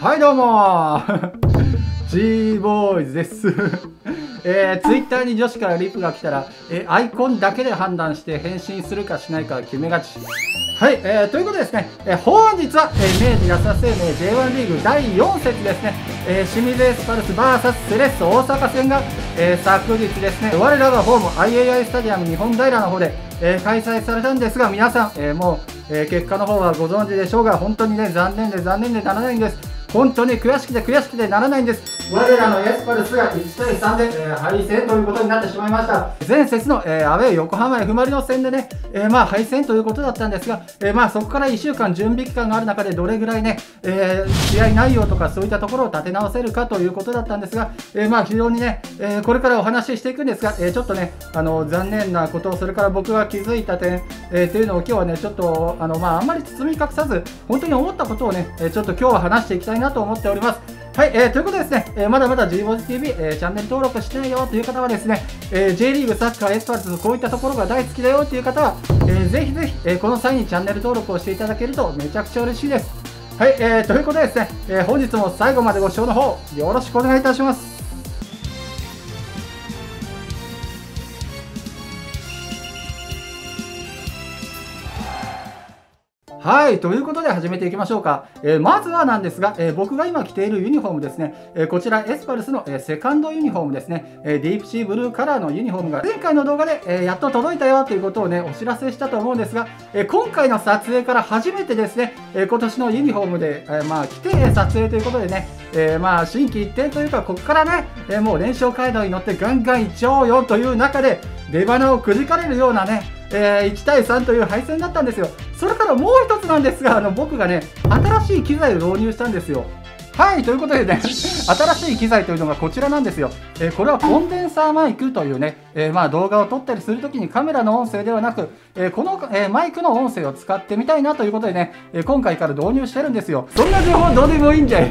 はいどうも G ボーイズです えー、ツイッターに女子からリプが来たら、えー、アイコンだけで判断して返信するかしないか決めがち。はい、えー、ということですね、えー、本日は、えー、明治安田生命 J1 リーグ第4節ですね、えー、清水エスパルス VS セレッソ大阪戦が、えー、昨日ですね、我らがホーム IAI スタジアム日本平の方で、えー、開催されたんですが、皆さん、えー、もう、えー、結果の方はご存知でしょうが、本当にね、残念で残念でならないんです。本当に悔しくて悔しくてならないんです。我らのエスパルスが1対3で、えー、敗戦ということになってしまいました。前節の、えー、アウェー横浜 F・ マリノ戦でね、えー、まあ敗戦ということだったんですが、えー、まあそこから1週間準備期間がある中でどれぐらいね、えー、試合内容とかそういったところを立て直せるかということだったんですが、えー、まあ非常にね、えー、これからお話ししていくんですが、えー、ちょっとね、あの残念なこと、それから僕が気づいた点、えー、というのを今日はね、ちょっとあの、まあ、あんまり包み隠さず、本当に思ったことをね、ちょっと今日は話していきたいなと思っております。はい、えー、ということでですね、えー、まだまだ g ボ o ジ TV、えー、チャンネル登録してないよという方はですね、えー、J リーグ、サッカー、エスパルス、こういったところが大好きだよという方は、えー、ぜひぜひ、えー、この際にチャンネル登録をしていただけるとめちゃくちゃ嬉しいです。はい、えー、ということでですね、えー、本日も最後までご視聴の方、よろしくお願いいたします。はい、ということで始めていきましょうか。えー、まずはなんですが、えー、僕が今着ているユニフォームですね、えー、こちらエスパルスの、えセカンドユニフォームですね、えディープシーブルーカラーのユニフォームが前回の動画で、えやっと届いたよということをね、お知らせしたと思うんですが、え今回の撮影から初めてですね、え今年のユニフォームで、えまあ着て撮影ということでね、えまあ心機一転というか、ここからね、えもう連勝街道に乗ってガンガンいっちゃおうよという中で、出花をくじかれるようなね、えー、1対3という敗戦だったんですよ。それからもう一つなんですが、あの僕がね、新しい機材を導入したんですよ。はい、ということでね、新しい機材というのがこちらなんですよ。えー、これはコンデンサーマイクというね、えー、まあ動画を撮ったりするときにカメラの音声ではなく、えー、この、えマイクの音声を使ってみたいなということでね、え今回から導入してるんですよ。そんな情報どうでもいいんじゃい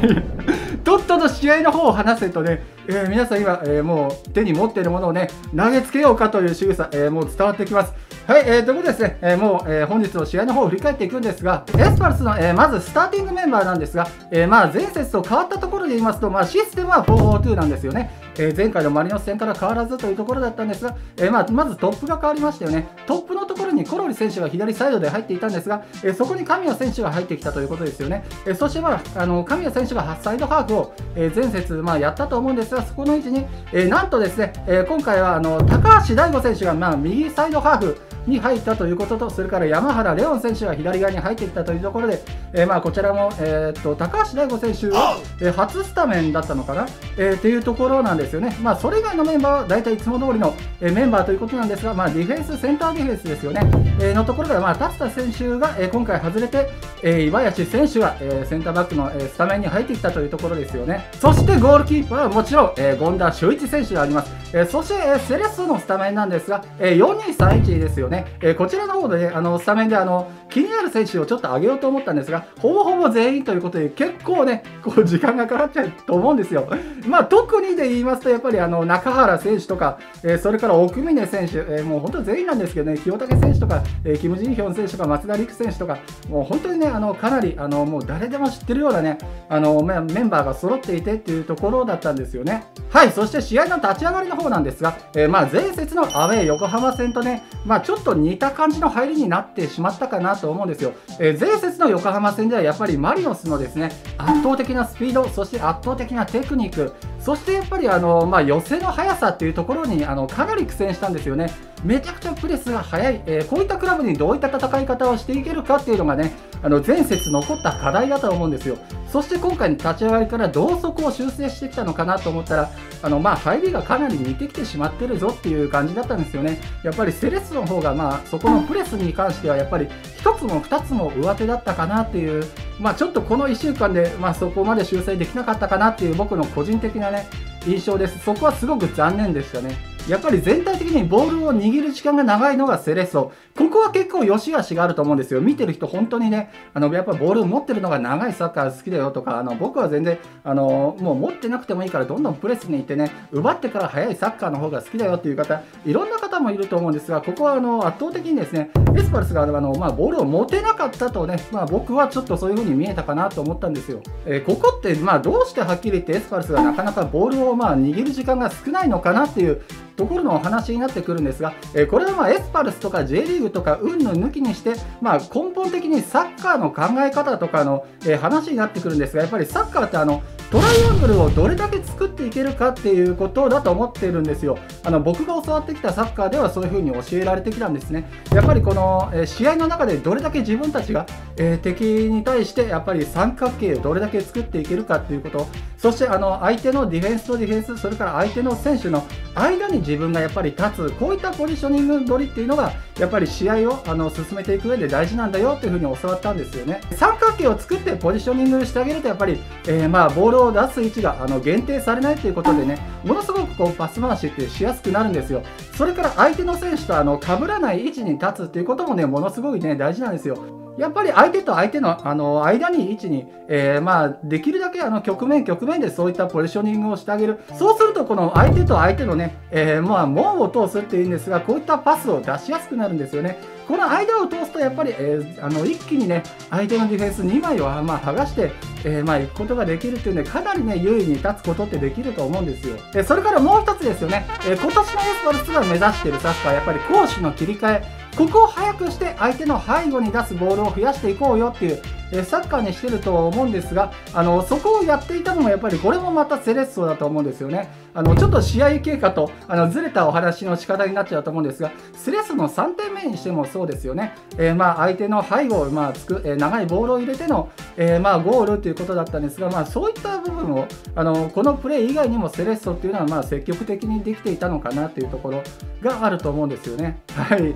とっとと試合の方を話せとね、えー、皆さん今、えー、もう手に持っているものをね、投げつけようかという仕草、えー、もう伝わってきます。はい、えー、ということですね、えー、もう、えー、本日の試合の方を振り返っていくんですが、エスパルスの、えー、まずスターティングメンバーなんですが、えー、まあ前節と変わったところで言いますと、まあ、システムは442なんですよね。えー、前回のマリノス戦から変わらずというところだったんですが、えーまあ、まずトップが変わりましたよね。トップのところにコロリ選手が左サイドで入っていたんですが、えー、そこに神谷選手が入ってきたということですよね。えー、そして、まあ、あの神谷選手がサイドハーフを、えー、前節、まあ、やったと思うんですが、そこの位置に、えー、なんとですね、えー、今回はあの高橋大吾選手が、まあ、右サイドハーフ、に入ったということと、それから山原レオン選手が左側に入ってきたというところで、えー、まあこちらも、えー、っと高橋大吾選手は、えー、初スタメンだったのかな、えー、というところなんですよね。まあ、それ以外のメンバーは大体いつも通りの、えー、メンバーということなんですが、まあ、ディフェンス、センターディフェンスですよね、えー、のところでは、まあ、達田選手が、えー、今回外れて、えー、岩谷選手が、えー、センターバックの、えー、スタメンに入ってきたというところですよね。そしてゴールキーパーはもちろん、えー、権田修一選手であります。えー、そして、えー、セレッソのスタメンなんですが、えー、4231ですよね。えー、こちらの方で、ね、あのスタメンであの気になる選手をちょっと上げようと思ったんですが、ほぼほぼ全員ということで、結構ね、こう時間がかかっちゃうと思うんですよ。まあ、特にで言いますと、やっぱりあの中原選手とか、えー、それから奥峰選手、えー、もう本当全員なんですけどね、清武選手とか、えー、キム・ジンヒョン選手とか、松田陸選手とか、もう本当にね、あのかなりあのもう誰でも知ってるようなね、あのメンバーが揃っていてっていうところだったんですよね。はい、そして試合の立ち上がりの方なんですが、えー、まあ前節のアウェー横浜戦とね、まあ、ちょっとっと似た感じの入りになってしまったかなと思うんですよ。えー、前節の横浜戦ではやっぱりマリノスのですね圧倒的なスピード、そして圧倒的なテクニック、そしてやっぱりあの、まあ、寄せの速さっていうところにあのかなり苦戦したんですよね。めちゃくちゃプレスが速い、えー、こういったクラブにどういった戦い方をしていけるかっていうのがね、あの前節残った課題だと思うんですよ。そして今回の立ち上がりからどうそこを修正してきたのかなと思ったら、あのまあ入りがかなり似てきてしまってるぞっていう感じだったんですよね。やっぱりセレッソの方がまあそこのプレスに関してはやっぱり1つも2つも上手だったかなっていう、まあちょっとこの1週間でまあそこまで修正できなかったかなっていう僕の個人的なね印象です。そこはすごく残念でしたね。やっぱり全体的にボールを握る時間が長いのがセレッソ。ここは結構良し悪しがあると思うんですよ。見てる人本当にね、あの、やっぱボールを持ってるのが長いサッカー好きだよとか、あの、僕は全然、あの、もう持ってなくてもいいからどんどんプレスに行ってね、奪ってから速いサッカーの方が好きだよっていう方、いろんな方もいると思うんですが、ここはあの、圧倒的にですね、エスパルスがあの、まあ、ボールを持てなかったとね、まあ、僕はちょっとそういう風に見えたかなと思ったんですよ。えー、ここって、まあ、どうしてはっきり言ってエスパルスがなかなかボールをまあ握る時間が少ないのかなっていうところのお話になってくるんですが、えこれはまエスパルスとか J リーグとか運の抜きにして、まあ、根本的にサッカーの考え方とかの、え話になってくるんですがやっぱりサッカーってあのトライアングルをどれだけ作っていけるかっていうことだと思ってるんですよ。あの僕が教わってきたサッカーではそういう風に教えられてきたんですね。やっぱりこの、え試合の中でどれだけ自分たちが、え敵に対してやっぱり三角形をどれだけ作っていけるかっていうこと、そしてあの相手のディフェンスとディフェンス、それから相手の選手の間に自分がやっぱり立つ、こういったポジショニング取りっていうのがやっぱり試合をあの進めていく上で大事なんだよっていう風に教わったんですよね。三角形を作ってポジショニングしてあげるとやっぱり、えー、まあボールを出す位置があの限定されないということでね、ものすごくこうパス回しってしやすくなるんですよ。それから相手の選手とあの被らない位置に立つっていうこともね、ものすごいね、大事なんですよ。やっぱり相手と相手のあの間に位置に、えー、まあ、できるだけあの局面局面でそういったポジショニングをしてあげる。そうすると、この相手と相手のね、えー、まあ、門を通すっていうんですが、こういったパスを出しやすくなるんですよね。この間を通すと、やっぱり、えー、あの一気にね、相手のディフェンス2枚を、まあ、剥がして、えー、まあ、行くことができるっていうね、かなりね、優位に立つことってできると思うんですよ。えそれからもう一つですよね、え今年のエスパルスが目指しているサッカー、やっぱり攻守の切り替え、ここを早くして相手の背後に出すボールを増やしていこうよっていうえサッカーにしてると思うんですがあのそこをやっていたのもやっぱりこれもまたセレッソだと思うんですよね。あのちょっと試合経過とあのずれたお話の仕方になっちゃうと思うんですがセレッソの3点目にしてもそうですよね、えー、まあ相手の背後を、まあつくえー、長いボールを入れての、えー、まゴールということだったんですが、まあ、そういった部分をあのこのプレー以外にもセレッソっていうのはまあ積極的にできていたのかなというところがあると思うんですよね。はい、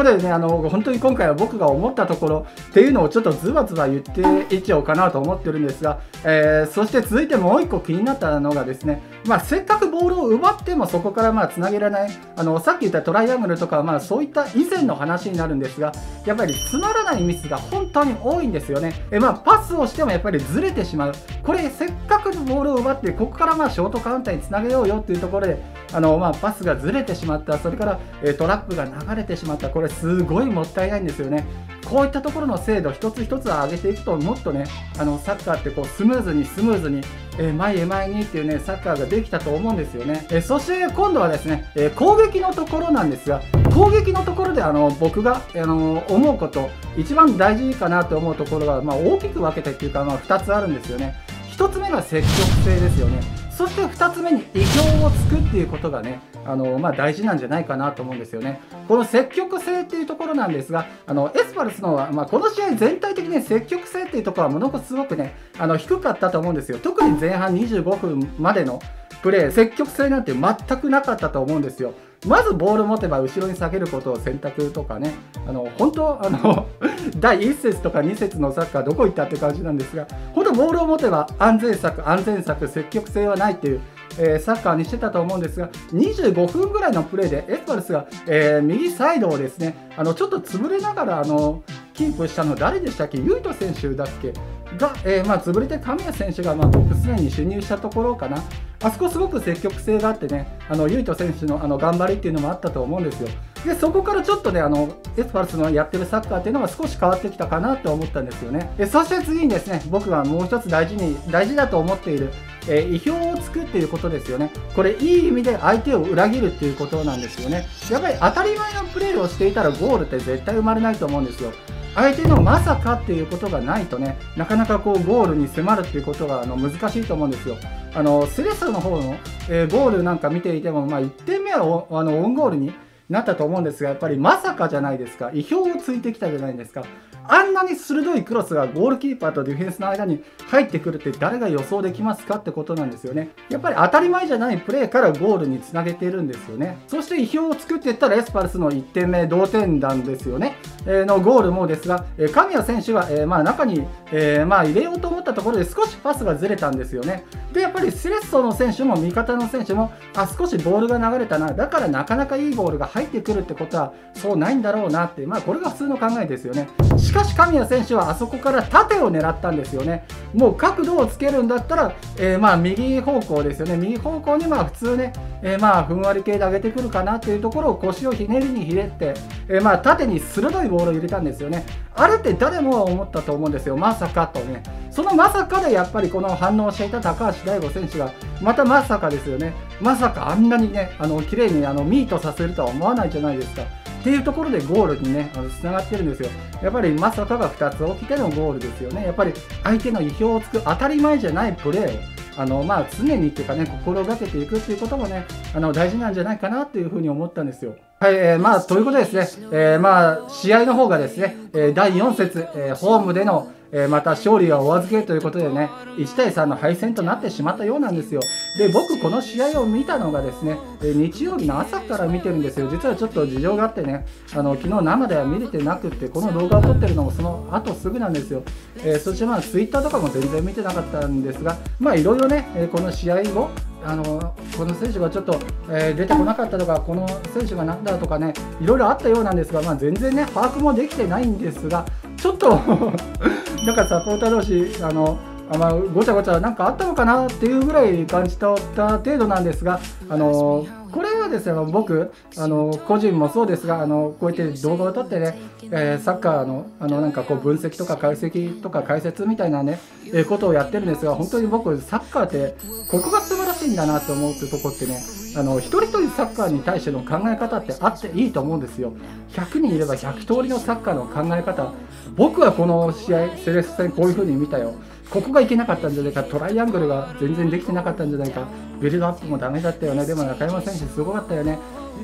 ことでねあの本当に今回は僕が思ったところっていうのをちょっとズバズバ言っていっちゃおうかなと思ってるんですが、えー、そして続いてもう1個気になったのがですね、まあ、せっかくボールを奪ってもそこからまあつなげられないあのさっき言ったトライアングルとかまあそういった以前の話になるんですがやっぱりつまらないミスが本当に多いんですよね。えまあ、パスをしてもやっぱりずれてしまう。これせっかくボールを奪ってここからまあショートカウンターにつなげようよっていうところであのまあパスがずれてしまった。それから、えトラップが流れてしまった。これすごいもったいないんですよね。こういったところの精度一つ一つ上げていくともっとねあのサッカーってこうスムーズにスムーズに、え前へ前にっていうねサッカーができたと思うんですよね、えそして今度はですね、え攻撃のところなんですが攻撃のところであの僕があの思うこと一番大事かなと思うところが、まあ、大きく分けてっていうか、まあ、2つあるんですよね。1つ目が積極性ですよね。そして2つ目に意表をつくっていうことがねあの、まあ、大事なんじゃないかなと思うんですよね。この積極性っていうところなんですがあのエスパルスの、まあ、この試合全体的に積極性っていうところはものすごくねあの低かったと思うんですよ。特に前半25分までのプレー積極性なんて全くなかったと思うんですよ。まずボール持てば後ろに下げることを選択とかね、あの本当、あの 第1節とか2節のサッカー、どこ行ったって感じなんですが、本当、ボールを持てば安全策、安全策、積極性はないっていう、えー、サッカーにしてたと思うんですが、25分ぐらいのプレーでエスパルスが、えー、右サイドをですね、あのちょっと潰れながらあのキープしたの誰でしたっけ、ユイト選手だっけ？が、えー、まあ、潰れて神谷選手がまあボックス内に侵入したところかな。あそこすごく積極性があってね、あの、ユイト選手のあの頑張りっていうのもあったと思うんですよ。で、そこからちょっとね、あの、エスパルスのやってるサッカーっていうのが少し変わってきたかなと思ったんですよね。でそして次にですね、僕がもう一つ大事に、大事だと思っている、えー、意表をつくっていうことですよね。これ、いい意味で相手を裏切るっていうことなんですよね。やっぱり当たり前のプレーをしていたらゴールって絶対生まれないと思うんですよ。相手のまさかっていうことがないとね、なかなかこうゴールに迫るっていうことがあの難しいと思うんですよ。あのセレッソの方の、えー、ゴールなんか見ていても、まあ、1点目はあのオンゴールになったと思うんですが、やっぱりまさかじゃないですか、意表をついてきたじゃないですか。あんなに鋭いクロスがゴールキーパーとディフェンスの間に入ってくるって誰が予想できますかってことなんですよね。やっぱり当たり前じゃないプレーからゴールにつなげているんですよね。そして意表を作っていったらエスパルスの1点目同点弾ですよね。えー、のゴールもですが、えー、神谷選手が、えー、まあ中に、えまあ入れようと思ったところで少しパスがずれたんですよね。で、やっぱりセレッソの選手も味方の選手も、あ、少しボールが流れたな、だからなかなかいいボールが入ってくるってことは、そうないんだろうなって、まあこれが普通の考えですよね。しかし神谷選手はあそこから縦を狙ったんですよね。もう角度をつけるんだったら、えー、まあ右方向ですよね。右方向にまあ普通ね、えー、まあふんわり系で上げてくるかなっていうところを腰をひねりにひねって、えー、まあ縦に鋭いボールを入れたんですよね。あれって誰も思ったと思うんですよ。まさかとね。そのまさかでやっぱりこの反応していた高橋大吾選手が、またまさかですよね。まさかあんなにね、あの綺麗にあのミートさせるとは思わないじゃないですか。っていうところでゴールにね、あの繋がってるんですよ。やっぱりまさかが2つ起きてのゴールですよね。やっぱり相手の意表をつく当たり前じゃないプレーをあのまあ、常にっていうかね心がけていくっていうこともねあの大事なんじゃないかなっていうふうに思ったんですよ。はい、えー、まあということですね、えー、まあ試合の方がですね、えー、第4節、えー、ホームでのえー、また勝利はお預けということでね、1対3の敗戦となってしまったようなんですよ。で、僕、この試合を見たのがですね、え日曜日の朝から見てるんですよ。実はちょっと事情があってね、あの昨日生では見れてなくって、この動画を撮ってるのもその後すぐなんですよ。えー、そしてまあ、ツイッターとかも全然見てなかったんですが、まあ、いろいろね、えこの試合後、あのこの選手がちょっと、えー、出てこなかったとか、この選手がなんだとかね、いろいろあったようなんですが、まあ、全然ね、把握もできてないんですが、ちょっと なんかサポーター同士あのあま、ごちゃごちゃなんかあったのかなっていうぐらい感じた程度なんですが、あのこれはですね僕あの個人もそうですがあのこうやって動画を撮ってね、えー、サッカーのあのなんかこう分析とか解析とか解説みたいなね、えー、ことをやってるんですが本当に僕サッカーってここが素晴らしいんだなと思うとこってねあの一人一人サッカーに対しての考え方ってあっていいと思うんですよ。100人いれば100通りのサッカーの考え方。僕はこの試合セレッソ戦こういう風に見たよ。ここがいけなかったんじゃないか。トライアングルが全然できてなかったんじゃないか。ビルドアップもダメだったよね。でも中山選手すごかったよね。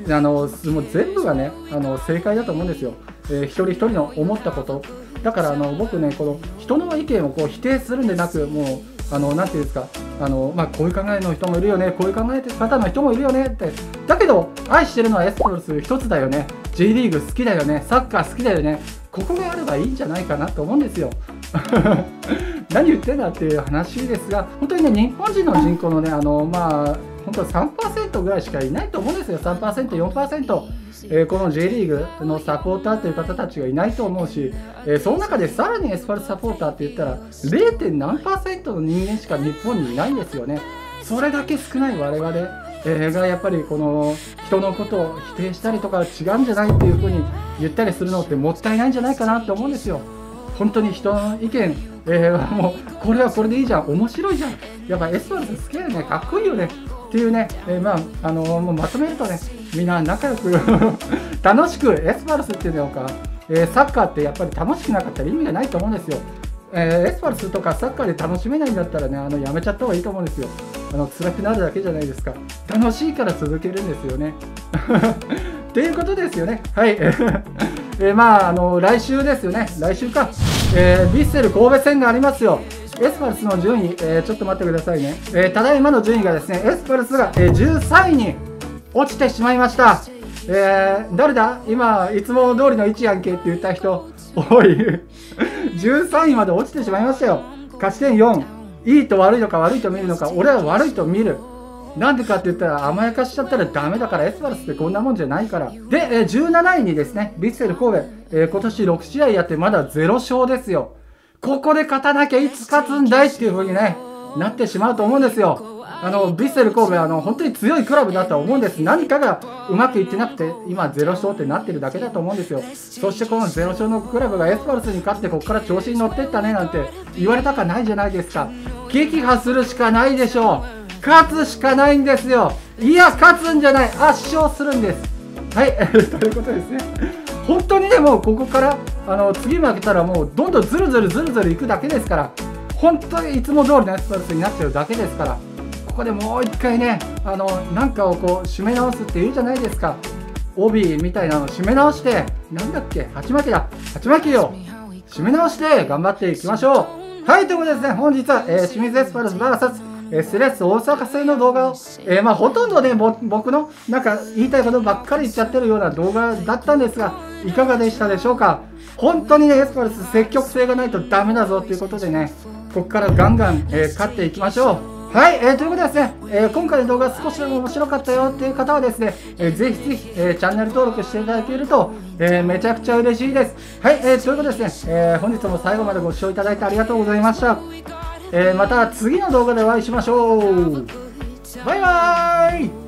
あのもう全部がねあの正解だと思うんですよ、えー、一人一人の思ったこと。だからあの僕ねこの人の意見をこう否定するんでなくもうあのなていうんですかあの、まあ、こういう考えの人もいるよねこういう考え方の人もいるよねって。だけど愛してるのはエスパルス一つだよね。J リーグ好きだよね。サッカー好きだよね。ここがあればいいんじゃないかなと思うんですよ。何言ってんだっていう話ですが、本当にね、日本人の人口のね、あの、まあ、本当3%ぐらいしかいないと思うんですよ、3%、4%。えー、この J リーグのサポーターという方たちがいないと思うし、えー、その中でさらにエスパルスサポーターって言ったら 0. 何パーセントの人間しか日本にいないんですよね。それだけ少ない我々、えー、がやっぱりこの人のことを否定したりとか違うんじゃないっていうふうに言ったりするのってもったいないんじゃないかなって思うんですよ。本当に人の意見、えー、もうこれはこれでいいじゃん面白いじゃんやっぱエスパルス好きだよねかっこいいよねっていうね、えー、まああのー、まとめるとねみんな仲良く 楽しくエスパルスっていうのか、えー、サッカーってやっぱり楽しくなかったら意味がないと思うんですよ。えー、エスパルスとかサッカーで楽しめないんだったらねあのやめちゃった方がいいと思うんですよ。あの辛くなるだけじゃないですか。楽しいから続けるんですよね。っていうことですよね。はい。えー、まあ、あの来週ですよね、来週か、え、ヴィッセル神戸戦がありますよ。エスパルスの順位、えー、ちょっと待ってくださいね。えーただいまの順位がですね、エスパルスが、えー13位に落ちてしまいました。えー誰だ？今、いつも通りの位置やんけって言った人、おい、13位まで落ちてしまいましたよ。勝ち点4、いいと悪いのか悪いと見るのか、俺は悪いと見る。なんでかって言ったら甘やかしちゃったらダメだからエスパルスってこんなもんじゃないからで、えー、17位にですねヴィッセル神戸、えー、今年6試合やってまだ0勝ですよここで勝たなきゃいつ勝つんだいっていう風にねなってしまうと思うんですよ。あのヴィッセル神戸はあの本当に強いクラブだと思うんです。何かがうまくいってなくて今0勝ってなってるだけだと思うんですよ。そしてこの0勝のクラブがエスパルスに勝ってここから調子に乗ってったねなんて言われたかないじゃないですか。撃破するしかないでしょう。勝つしかないんですよ。いや勝つんじゃない。圧勝するんです。はい。ということですね。本当にねもうここからあの次負けたらもうどんどんずるずるずるずるいくだけですから本当にいつも通りのエスパルスになっちゃうだけですからここでもう一回ねあのなんかをこう締め直すって言うじゃないですか。帯みたいなの締め直してなんだっけ鉢巻きだ。鉢巻きよ締め直して頑張っていきましょう。はいということでですね本日は、えー、清水エスパルス VS えスレッス大阪製の動画を、えー、まあ、ほとんどね、僕のなんか言いたいことばっかり言っちゃってるような動画だったんですが、いかがでしたでしょうか？本当にね、エスパルス積極性がないとダメだぞということでね、ここからガンガン、えー、勝っていきましょう。はい、えー、ということでですね、えー、今回の動画少しでも面白かったよっていう方はですね、えー、ぜひぜひ、えー、チャンネル登録していただけると、え、めちゃくちゃ嬉しいです。はい、え、ということでですね、え、本日も最後までご視聴いただいてありがとうございました。え、また次の動画でお会いしましょう。バイバーイ